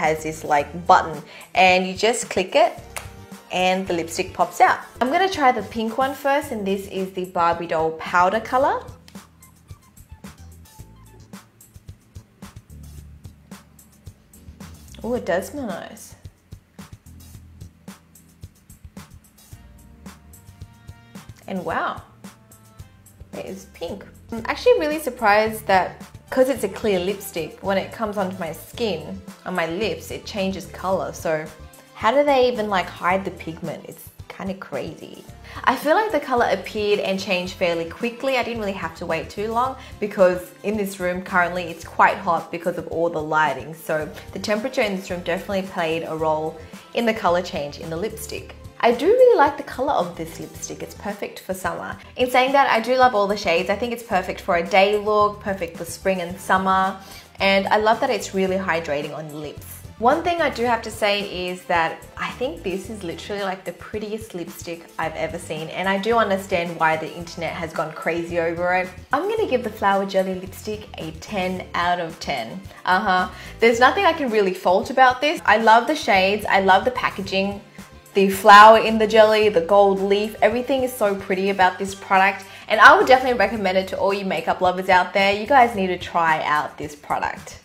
has this like button and you just click it and the lipstick pops out. I'm gonna try the pink one first and this is the Barbie doll powder color. Oh, it does smell nice. And wow, it is pink. I'm actually really surprised that because it's a clear lipstick, when it comes onto my skin, on my lips, it changes color. So how do they even like hide the pigment? It's kind of crazy. I feel like the color appeared and changed fairly quickly. I didn't really have to wait too long because in this room currently it's quite hot because of all the lighting. So the temperature in this room definitely played a role in the color change in the lipstick. I do really like the color of this lipstick. It's perfect for summer. In saying that, I do love all the shades. I think it's perfect for a day look, perfect for spring and summer. And I love that it's really hydrating on the lips. One thing I do have to say is that I think this is literally like the prettiest lipstick I've ever seen and I do understand why the internet has gone crazy over it. I'm gonna give the Flower Jelly lipstick a 10 out of 10. Uh-huh. There's nothing I can really fault about this. I love the shades, I love the packaging the flower in the jelly, the gold leaf, everything is so pretty about this product and I would definitely recommend it to all you makeup lovers out there. You guys need to try out this product.